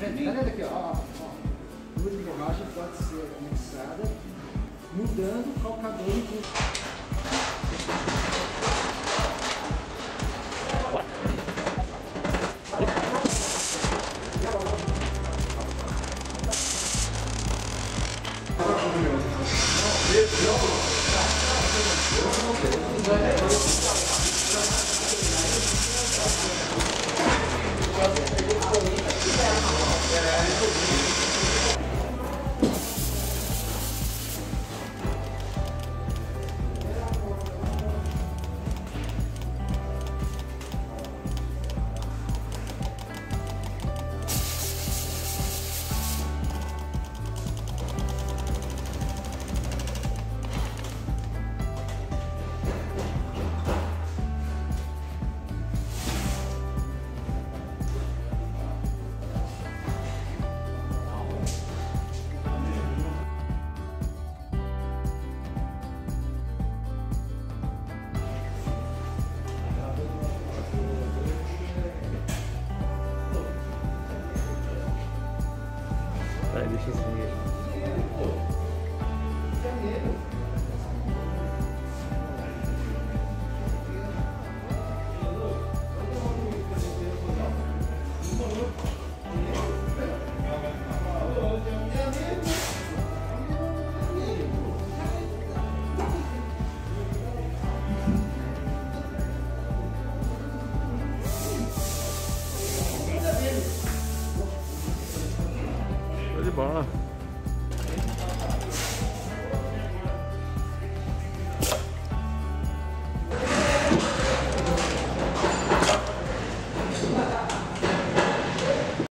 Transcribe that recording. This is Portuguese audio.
vendo? Tá aqui, ó? ó. Luz de borracha pode ser anexada mudando o calcador wishes to. 出去玩了。